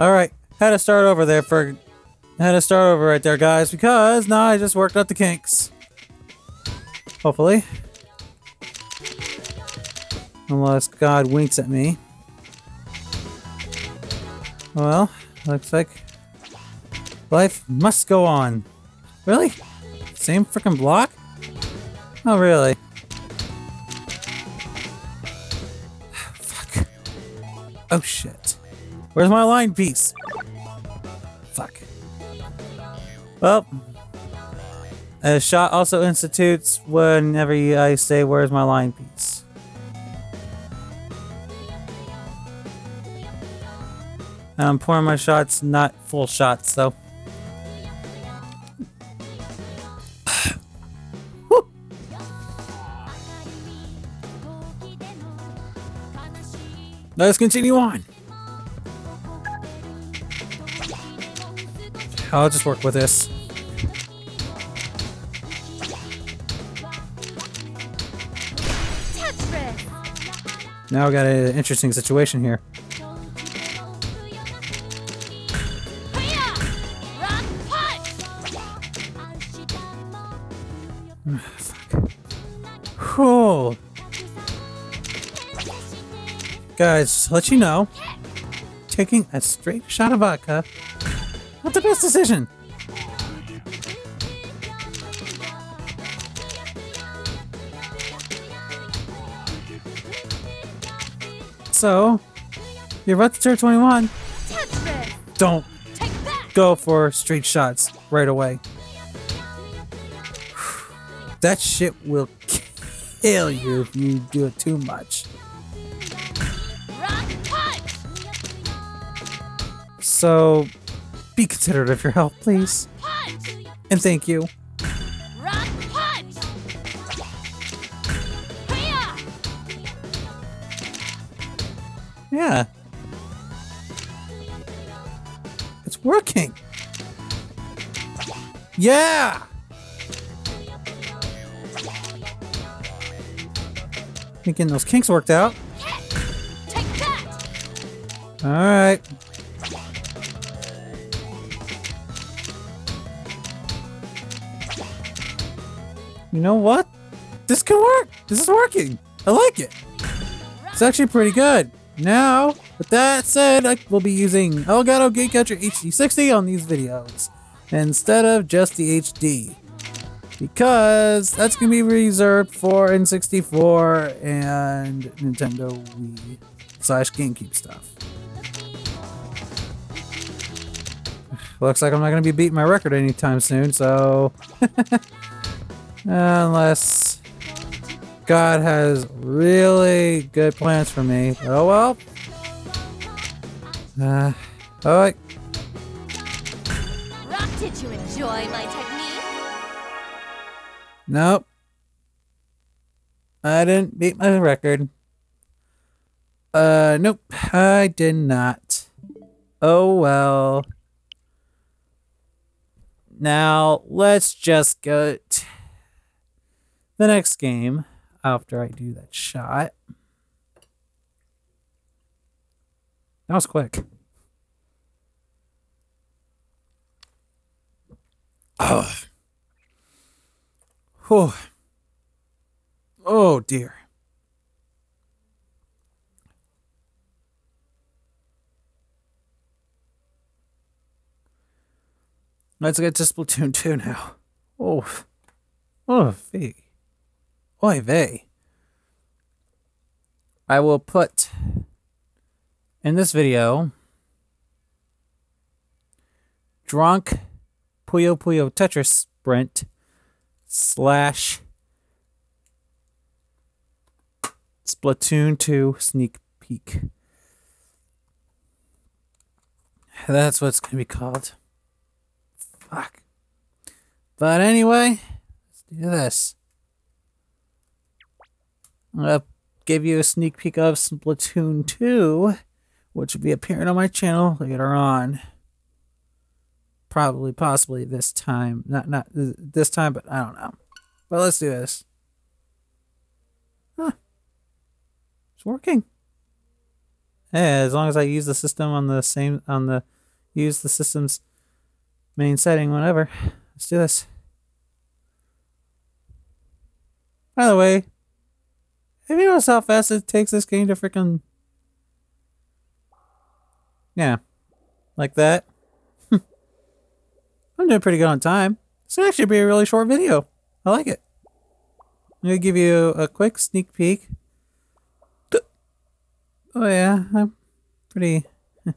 Alright, had to start over there for... Had to start over right there, guys, because now I just worked out the kinks. Hopefully. Unless God winks at me. Well, looks like life must go on. Really? Same freaking block? Oh, really? Fuck. Oh, shit. Where's my line piece? Fuck. Well, a shot also institutes whenever I say, where's my line piece? And I'm pouring my shots, not full shots. Whew. Let's continue on. I'll just work with this. Now we got an interesting situation here. Cool. Guys, let you know, taking a straight shot of vodka, not the best decision. So, you're about to turn 21. Don't go for straight shots right away. That shit will kill you if you do it too much. So, be considerate of your health, please. And thank you. Yeah. It's working. Yeah! Getting those kinks worked out. Alright. You know what? This can work. This is working. I like it. It's actually pretty good. Now, with that said, I will be using Elgato Game Capture HD60 on these videos instead of just the HD. Because that's going to be reserved for N64 and Nintendo Wii slash GameCube stuff. Looks like I'm not going to be beating my record anytime soon, so... Unless God has really good plans for me. Oh well. Uh, alright. Did you enjoy my technique? Nope. I didn't beat my record. Uh, nope. I did not. Oh well. Now, let's just go the next game after I do that shot. That was quick. Oh. Oh. Oh dear. Let's get to Splatoon 2 now. Oh. Oh, V. Oy vey. I will put in this video drunk Puyo Puyo Tetris Sprint slash Splatoon 2 sneak peek. That's what it's going to be called. Fuck. But anyway, let's do this. I'll give you a sneak peek of Splatoon 2, which will be appearing on my channel later on. Probably, possibly this time. Not not this time, but I don't know. But let's do this. Huh. It's working. As long as I use the system on the same on the use the system's main setting, whatever. Let's do this. By the way, have you noticed how fast it takes this game to freaking Yeah. Like that. I'm doing pretty good on time. This will actually be a really short video. I like it. I'm gonna give you a quick sneak peek. Oh yeah, I'm pretty. and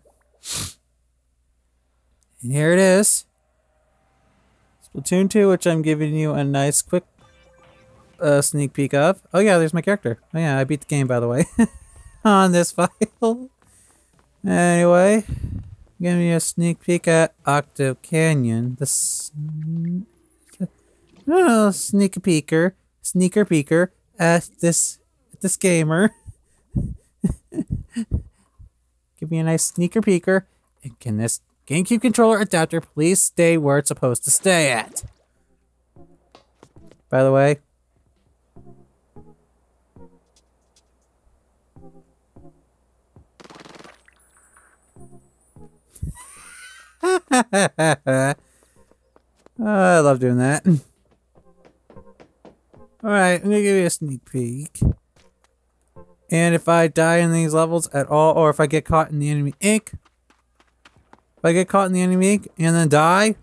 here it is. Splatoon 2, which I'm giving you a nice quick uh, sneak peek of. Oh yeah, there's my character. Oh yeah, I beat the game by the way. On this file. Anyway, give me a sneak peek at Octo Canyon. The oh, sneaker peeker, sneaker peeker at this at this gamer. Give me a nice sneaker peeker. And can this GameCube controller adapter please stay where it's supposed to stay at? By the way. Oh, I love doing that. Alright, I'm gonna give you a sneak peek. And if I die in these levels at all, or if I get caught in the enemy ink, if I get caught in the enemy ink and then die,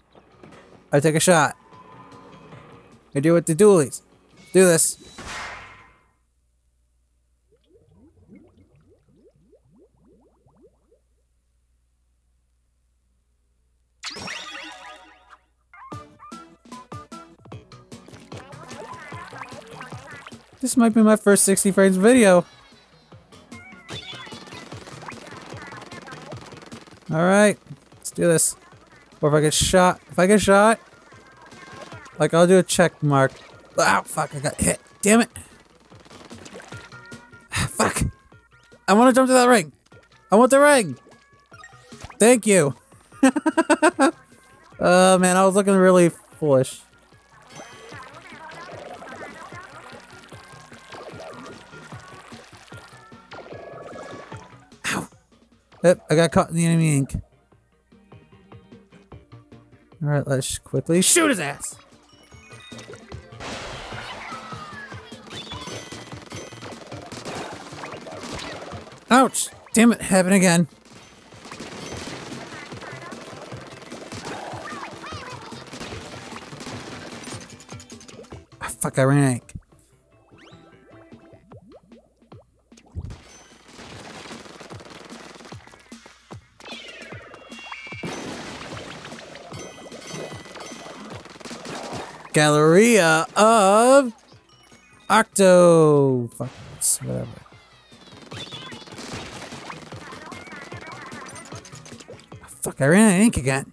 I take a shot. I do it to dualies. Do this. This might be my first 60 frames video. Alright, let's do this. Or if I get shot, if I get shot, like I'll do a check mark. Ow, fuck, I got hit. Damn it. Ah, fuck. I want to jump to that ring. I want the ring. Thank you. oh man, I was looking really foolish. Yep, I got caught in the enemy ink. Alright, let's quickly shoot his ass! Ouch! Damn it, happened again. Ah, fuck, I ran ink. Galleria of Octo. Fuck, whatever. fuck, I ran out of ink again.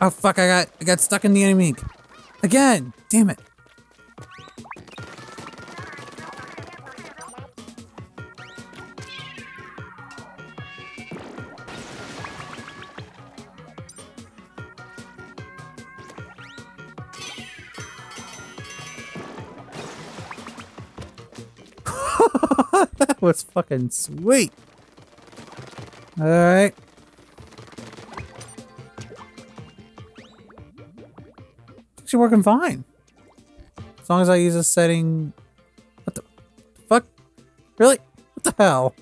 Oh fuck, I got I got stuck in the enemy ink. Again! Damn it. that was fucking sweet. Alright. Actually working fine. As long as I use a setting... What the fuck? Really? What the hell?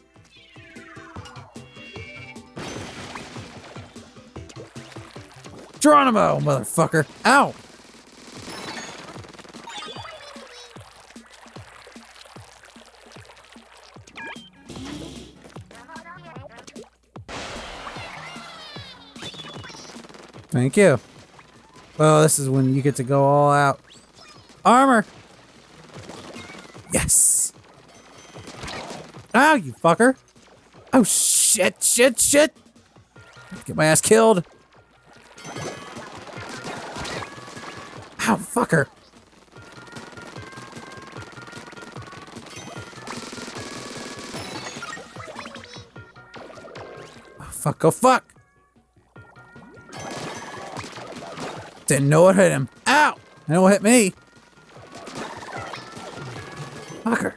Geronimo, motherfucker. Ow! Thank you. Well, this is when you get to go all out. Armor! Yes! Ow, you fucker! Oh, shit, shit, shit! Get my ass killed! Ow, fucker! Oh, fuck, oh, fuck! Didn't know it hit him. Ow! I know what hit me. Fucker.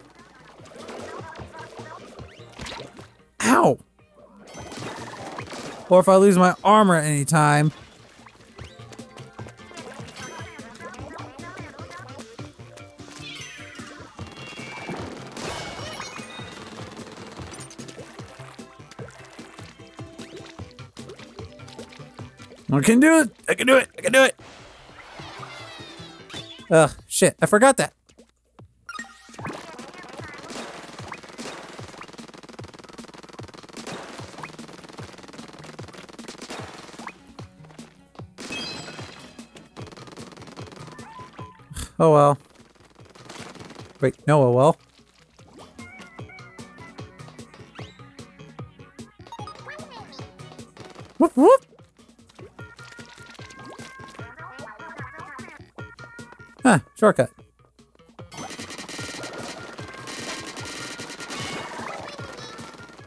Ow! Or if I lose my armor at any time. I can do it! I can do it! I can do it! Ugh, shit, I forgot that. Oh well. Wait, no, oh well. Whoop whoop! Huh, shortcut.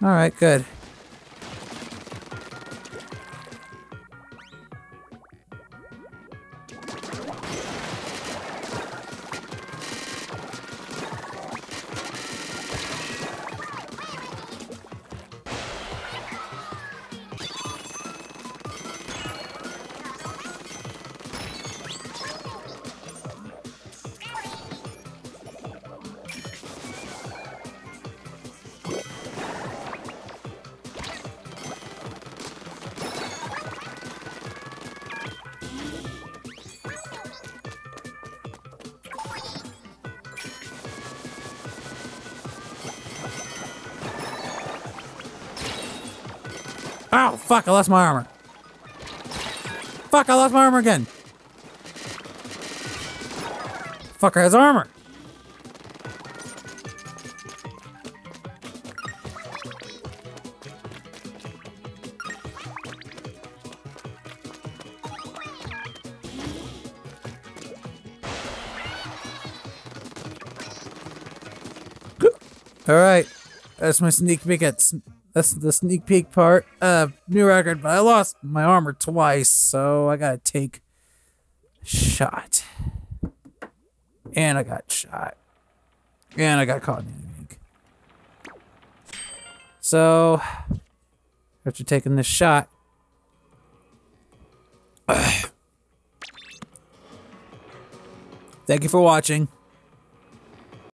Alright, good. Ow, fuck, I lost my armor. Fuck, I lost my armor again. Fucker has armor. All right, that's my sneak peek at that's the sneak peek part. Uh, new record, but I lost my armor twice, so I gotta take shot. And I got shot. And I got caught in the ink. So, after taking this shot, thank you for watching.